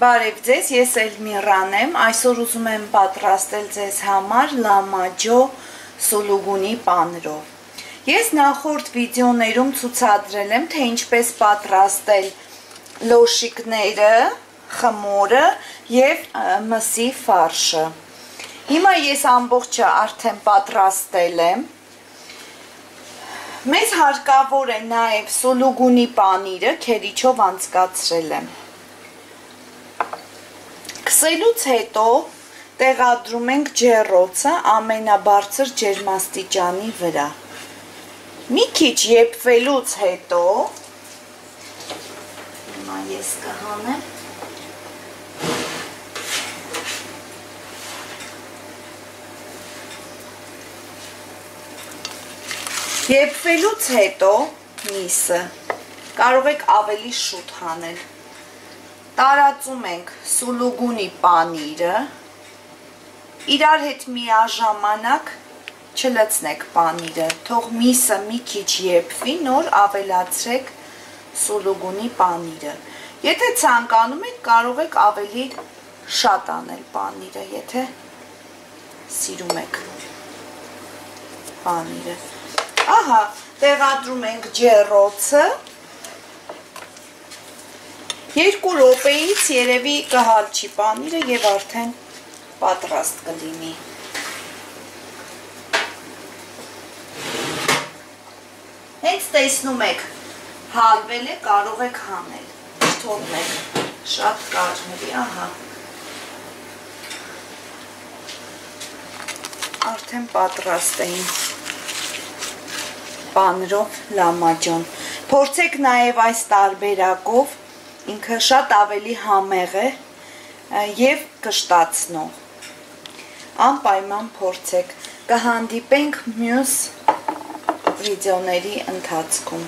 Բարև ձեզ, ես Էլմիրան եմ, այսօր ուզում եմ պատրաստել ձեզ համար լամաջո սուլուգունի պանրով։ Ես նախորդ վիդեոներում ցուցադրել եմ, թե ինչպես պատրաստել լոշիկները, խմորը և մսի ֆարշը։ Հիմա ես ամբողջը արդեն պատրաստել եմ։ Մեզ հարկավոր է նաև սուլուգունի պանիրը, քերիչով անցկացրել եմ։ Քսելուց հետո տեղադրում ենք ջեռոցը ամենաբարձր ջերմաստիճանի վրա։ Մի քիչ եփվելուց հետո հիմա ես կհանեմ Եփվելուց հետո միսը կարող եք ավելի շուտ հանել տարածում ենք սուլուգունի պանիրը, իրար հետ միաժամանակ չլցնեք պանիրը, թող միսը մի քիչ եփվի, նոր ավելացրեք սուլուգունի պանիրը։ Եթե ցանկանում եք, կարող եք ավելի շատ անել պանիրը, եթե սիրում եք պանիրը։ Ահա, տեղադրում ենք ջեռոցը, Երկու րոպեից երևի կհալչի պանիրը եւ արդեն պատրաստ կլինի։ Հենց տեսնում եք, հալվել է, կարող եք հանել։ Թողնեք շատ կարմրի, ահա։ Արդեն պատրաստ էին պանրով լամաջոն։ Փորձեք նաև այս տարբերակով ինքը շատ ավելի համեղ է եւ կշտացնող։ Անպայման փորձեք։ Կհանդիպենք մյուս վիդեոների ընթացքում։